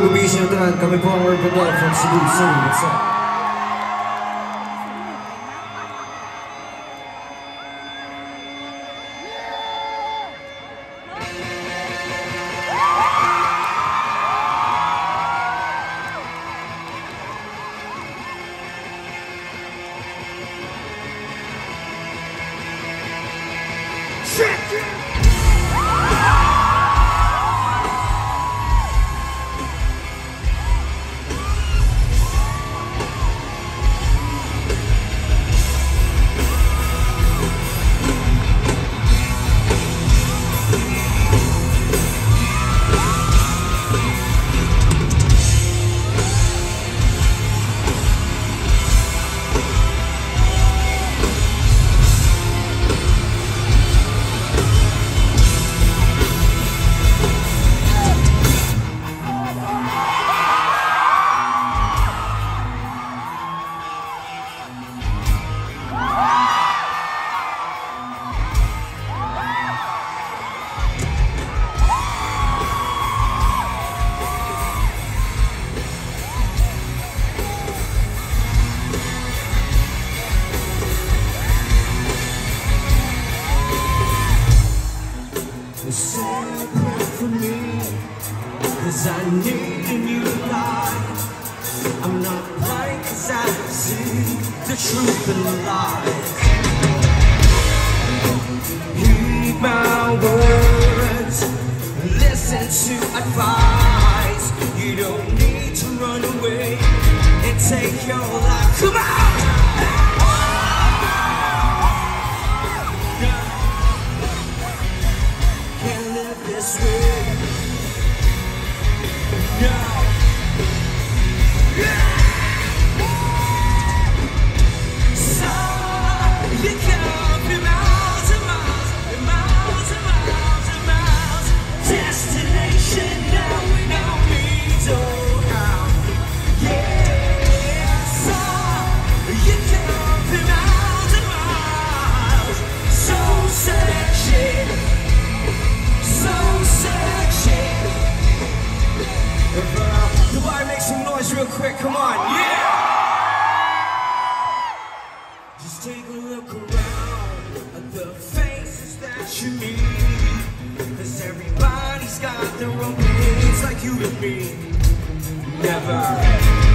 Yoga Beach na ito. Kami po ang Love from Cebu City. What's up? nothing remains like you to me. Never.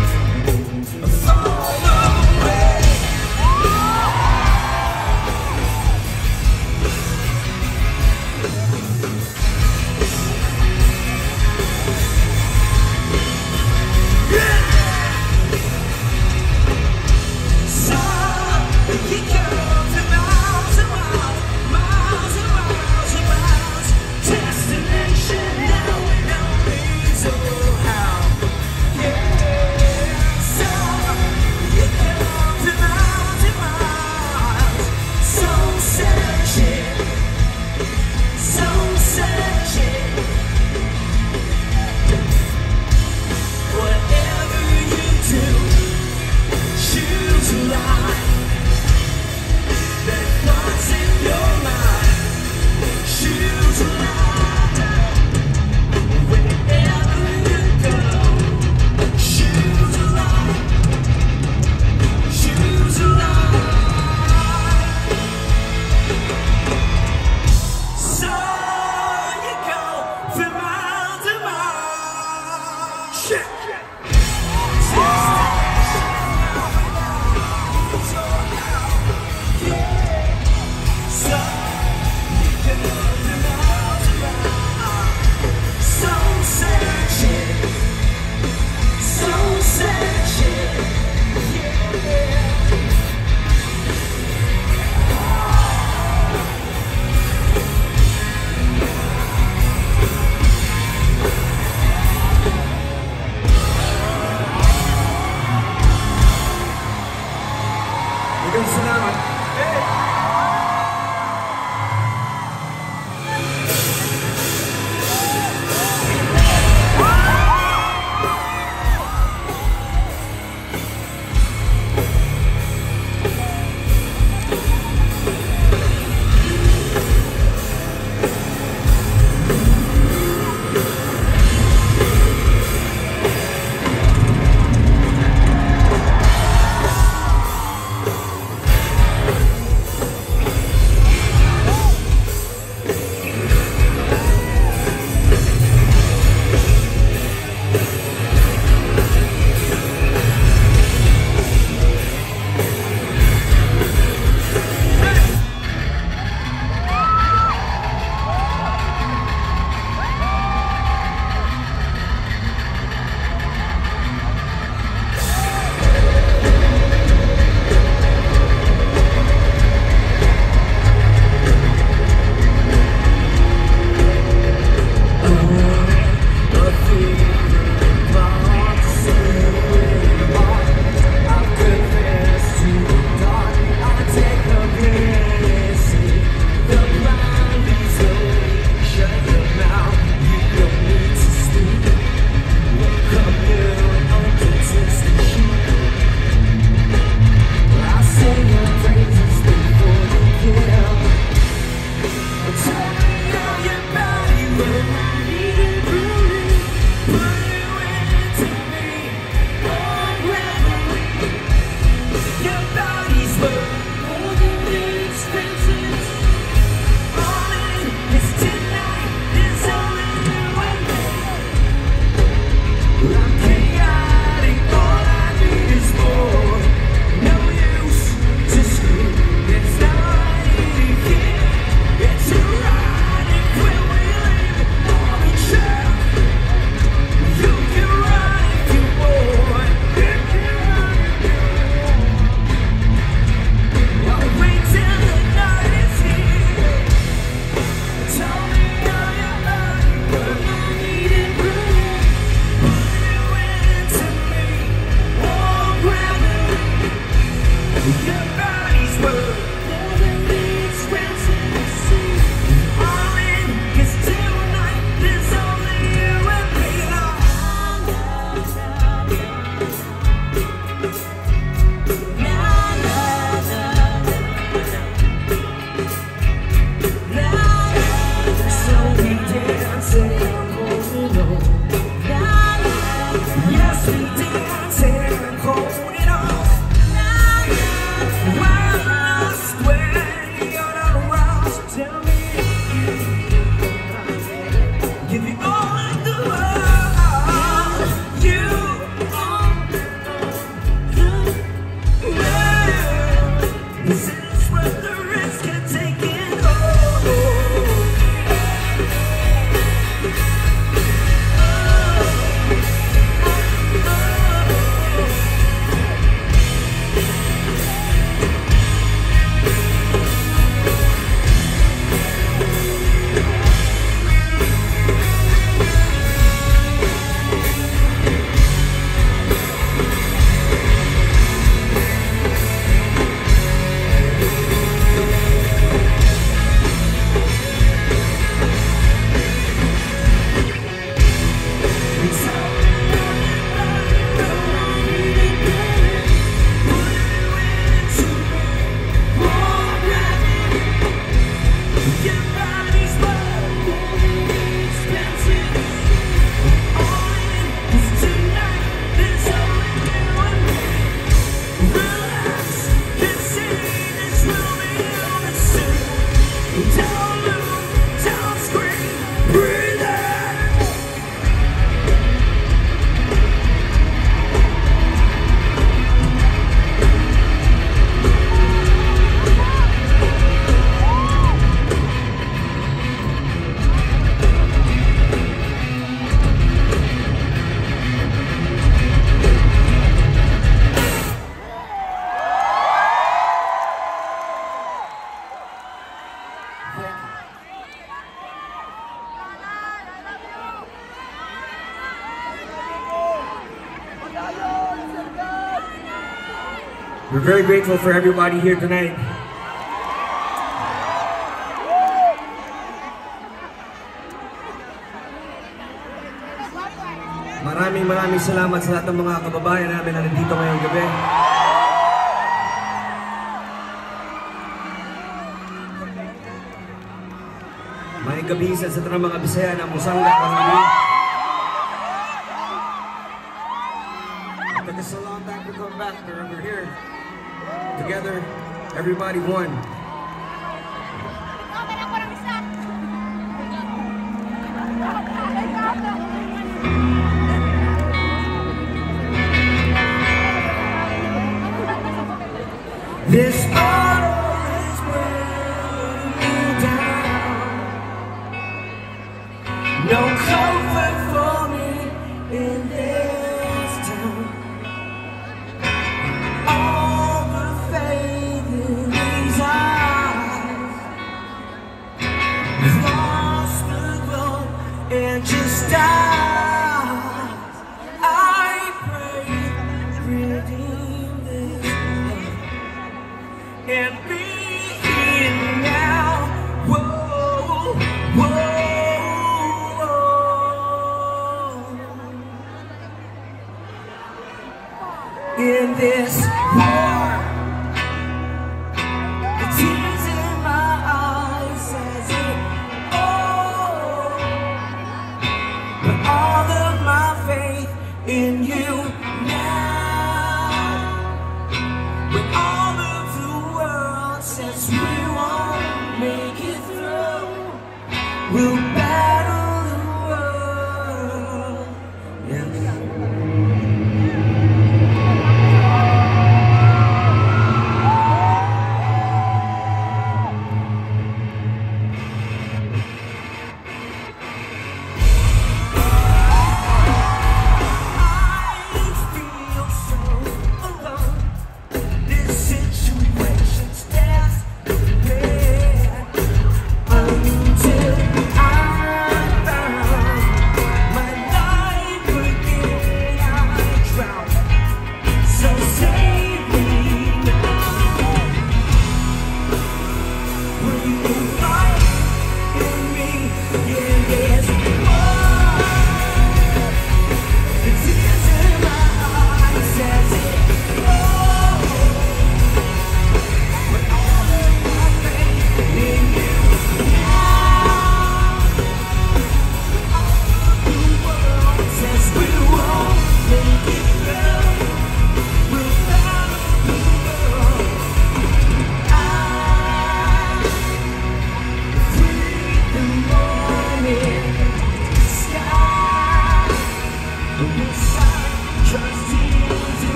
grateful for everybody here tonight. Maraming maraming salamat sa lahat ng mga kababayan namin na nandito ngayong gabi. May kabihisan sa tanang mga Bisaya ng Musangga, Pangalim. together. Everybody won.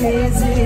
Crazy.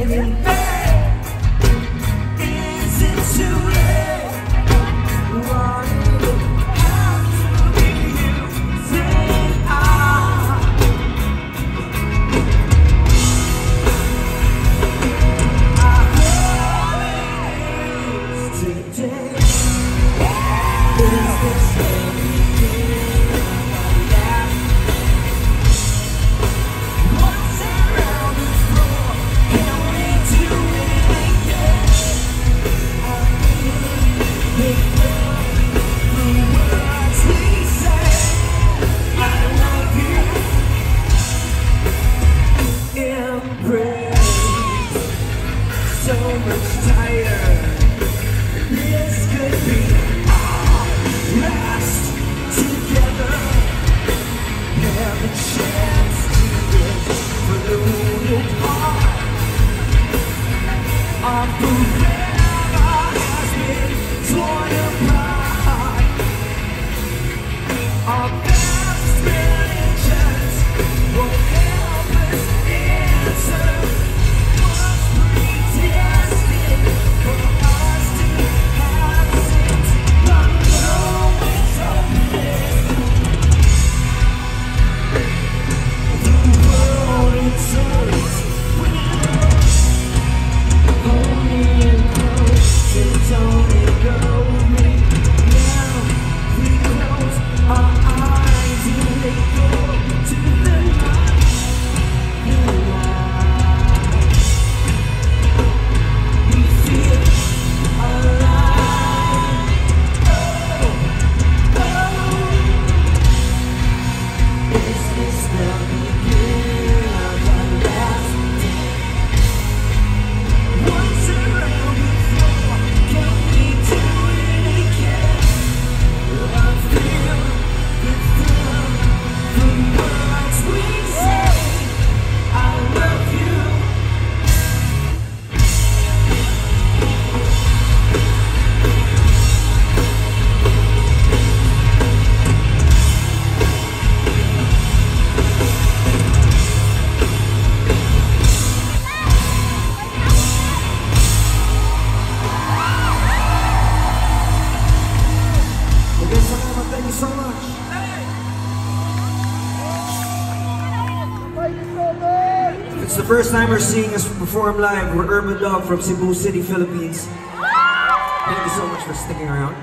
perform live. We're Urbandub from Cebu City, Philippines. Thank you so much for sticking around.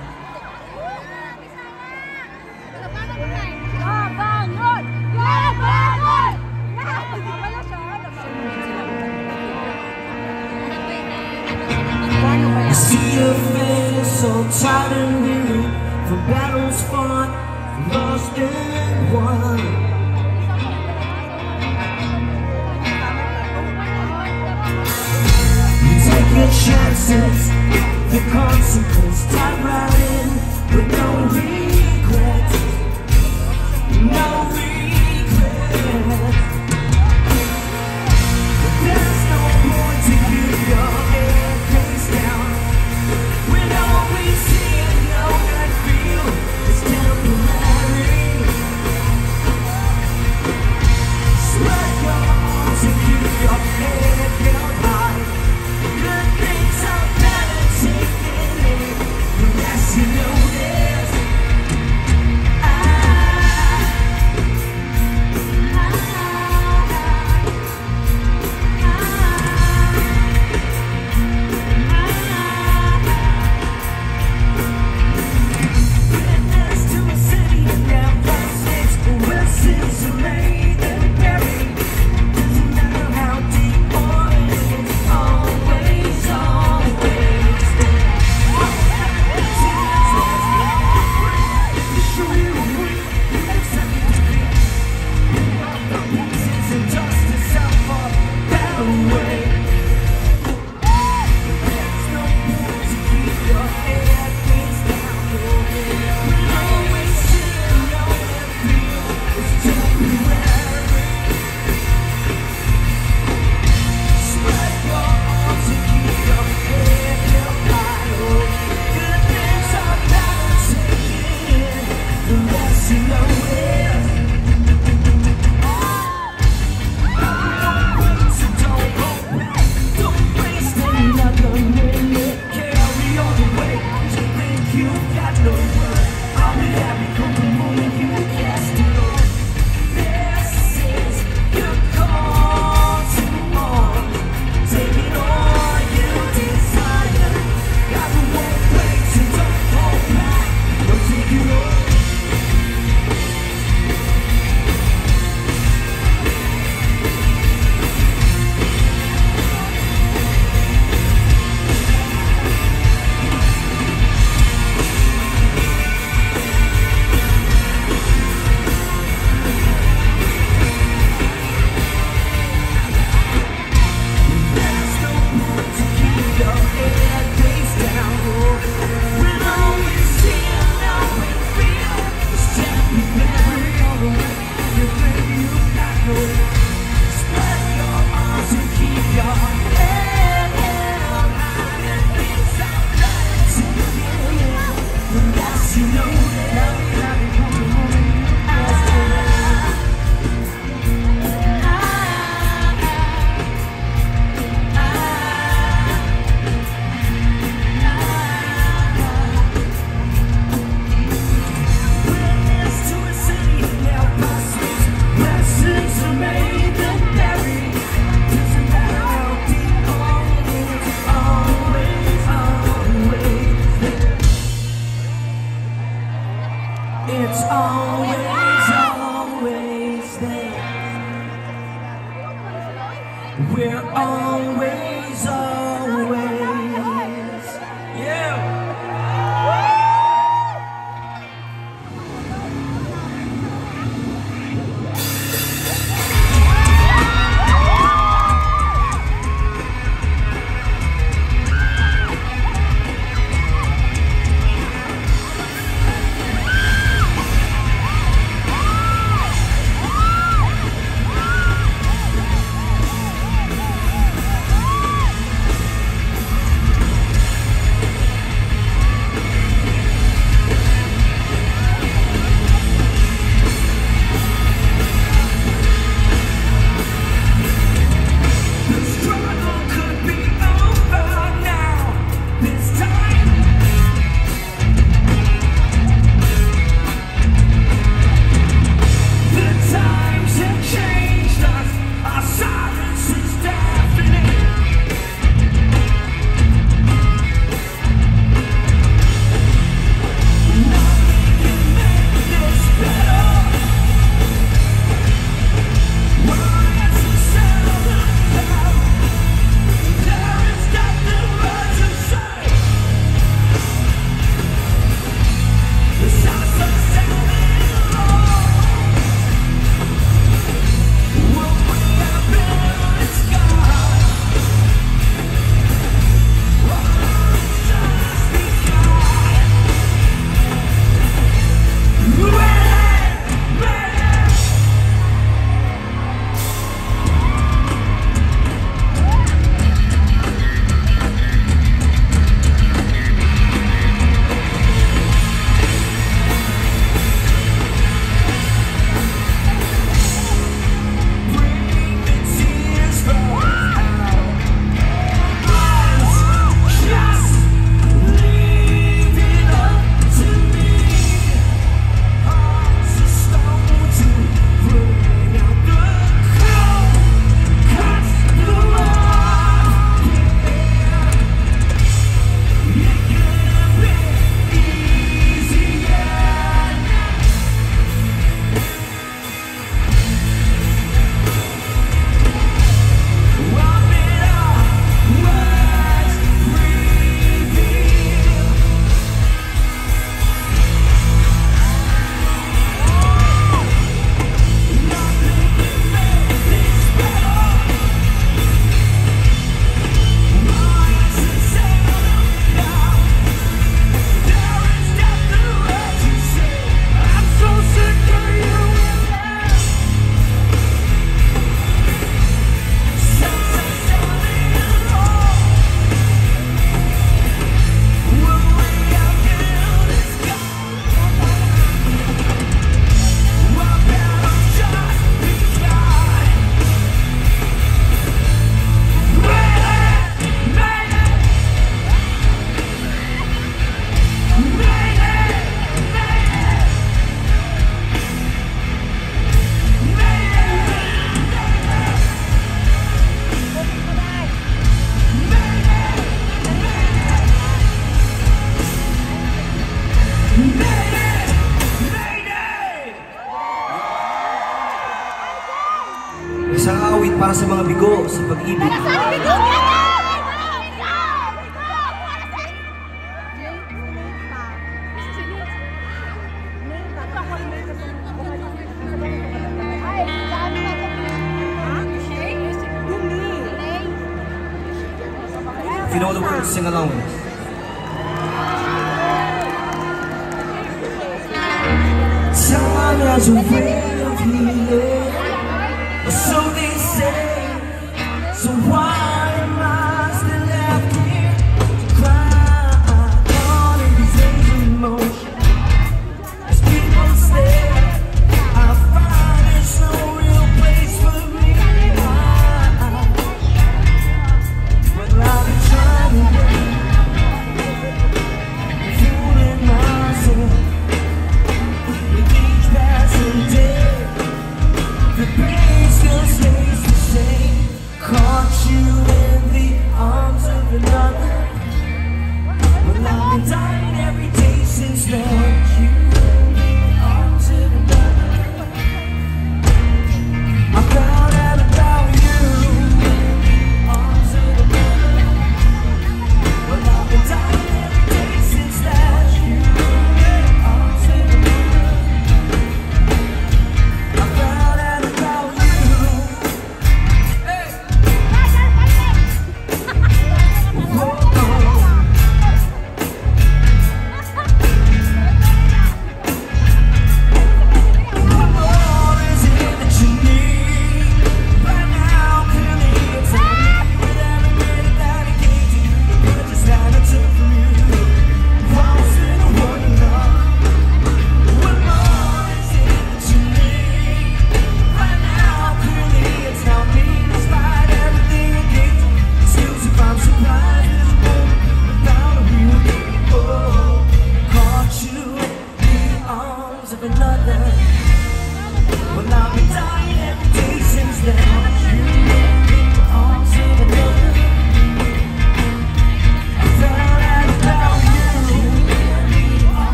I see a face so tired and weary From battles fought, lost and won sense. The consequence tied right in with no reason.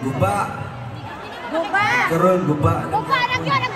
Gupa. Gupa. Kerun Gupa. Gupa anaknya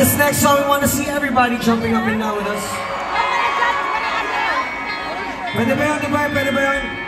this next song, we want to see everybody jumping up and down with us. Pwede ba yun? Di ba? Pwede ba yun?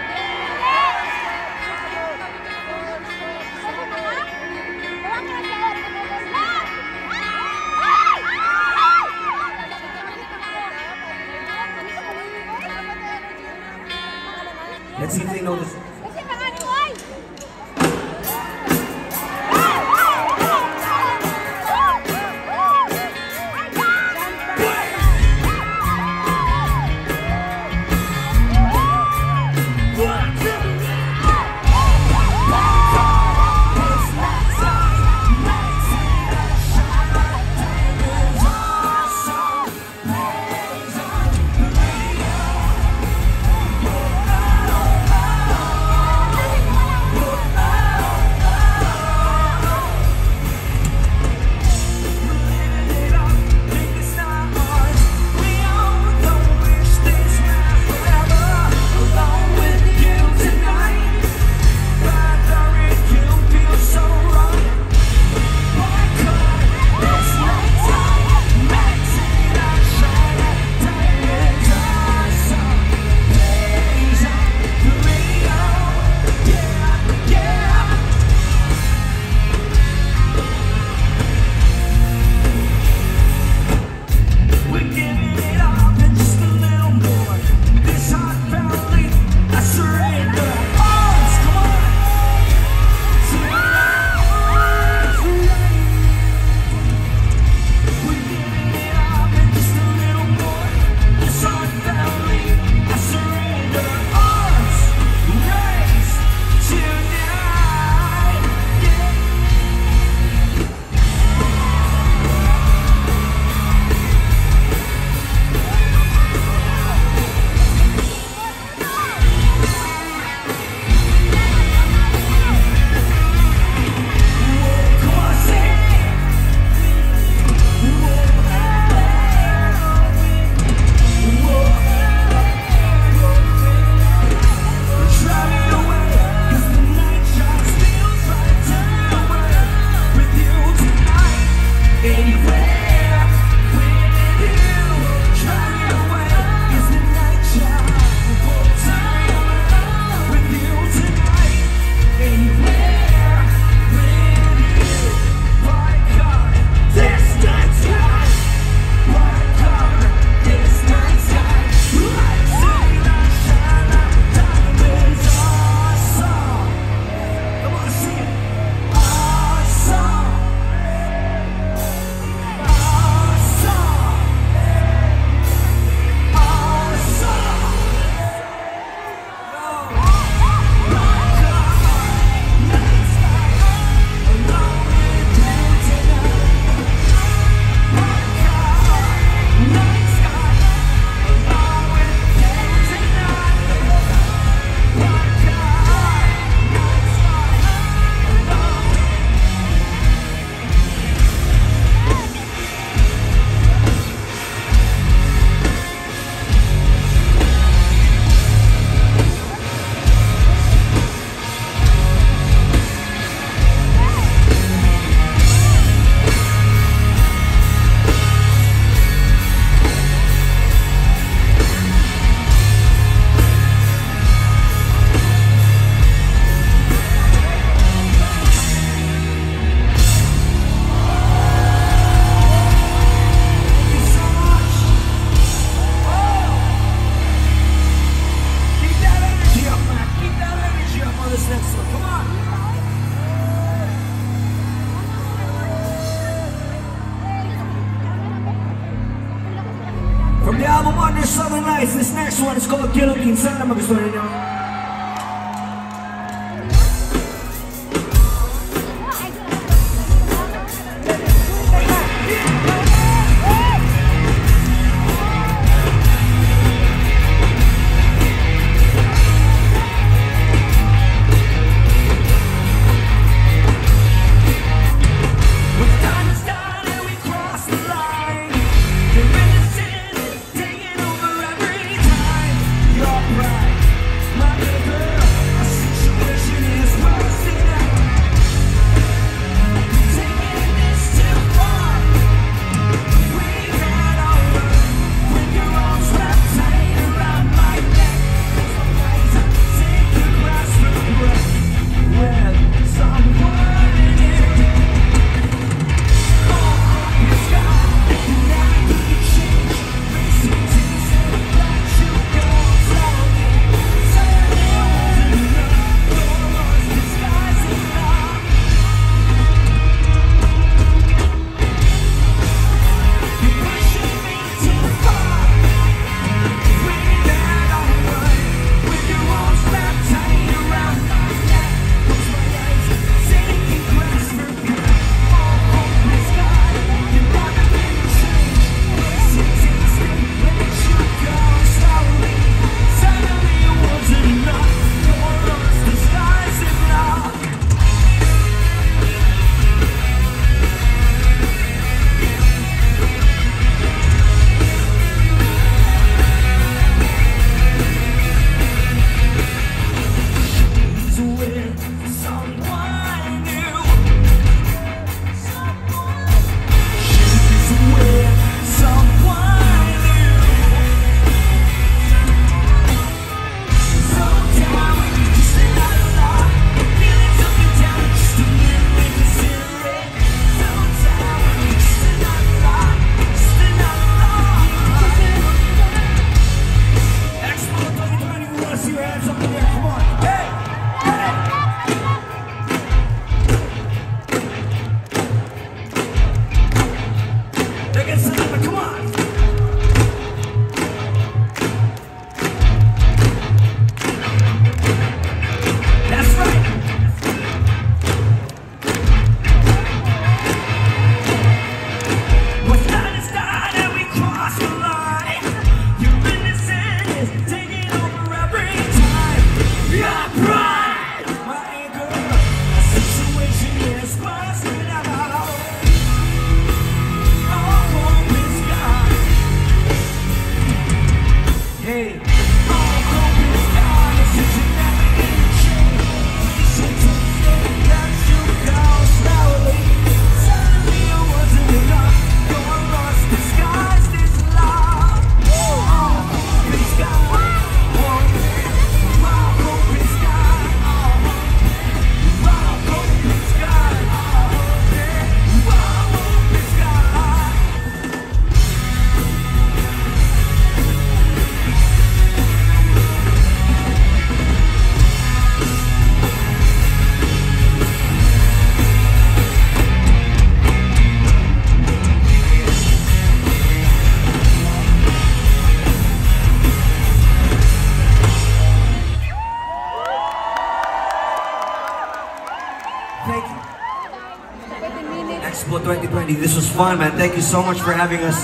This was fun, man. Thank you so much for having us.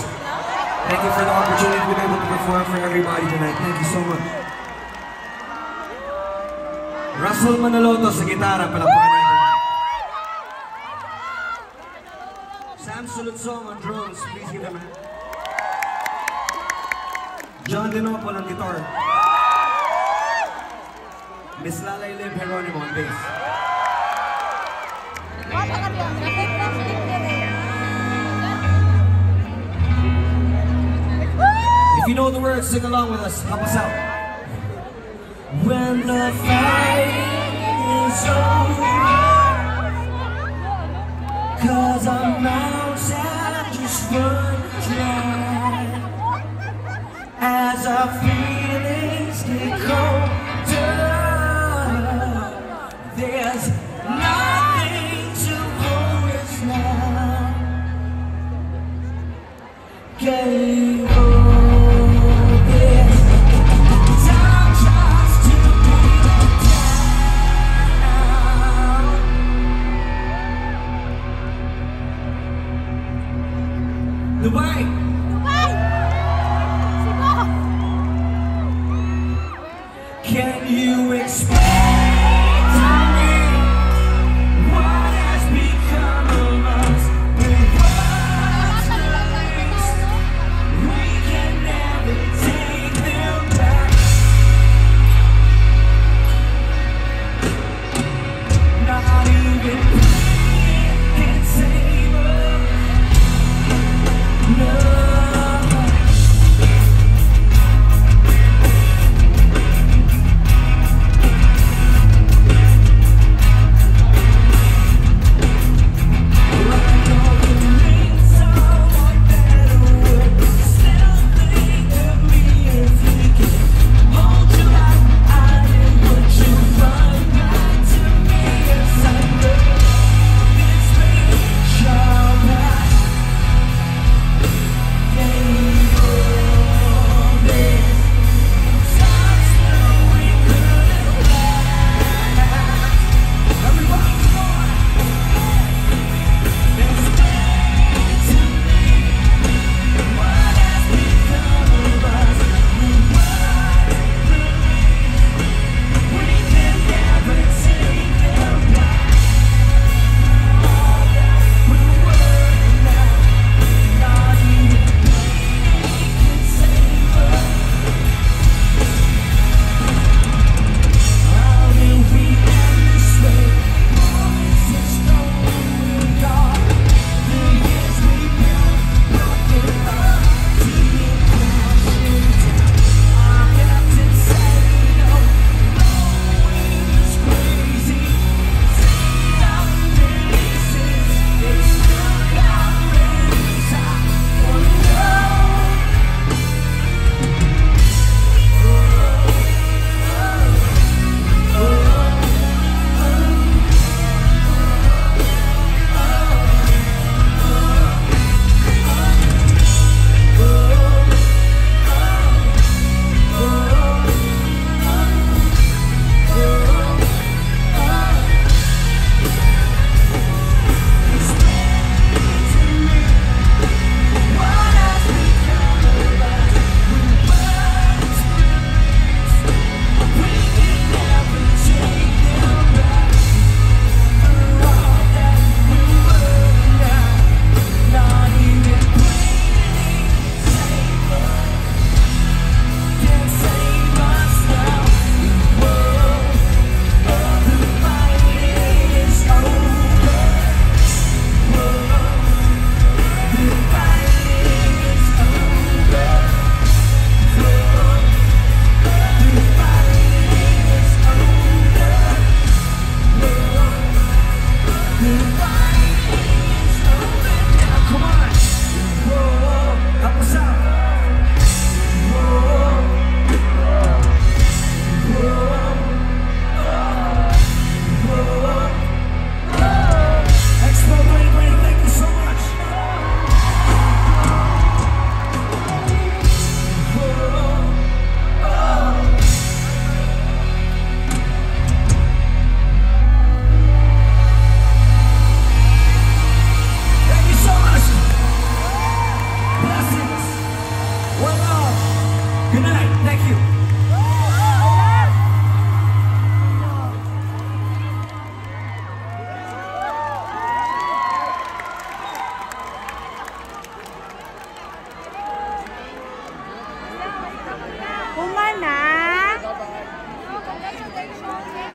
Thank you for the opportunity to be able to perform for everybody tonight. Thank you so much. Russell Manaloto sa gitara. Sam Sulutsong on drums, please give him a hand. John Dinopol on guitar. Miss Lalay Lim Geronimo on bass. You know the words, sing along with us. Help us out. When the fight is over, cause just dry. As our feelings get colder, there's nothing to hold us now.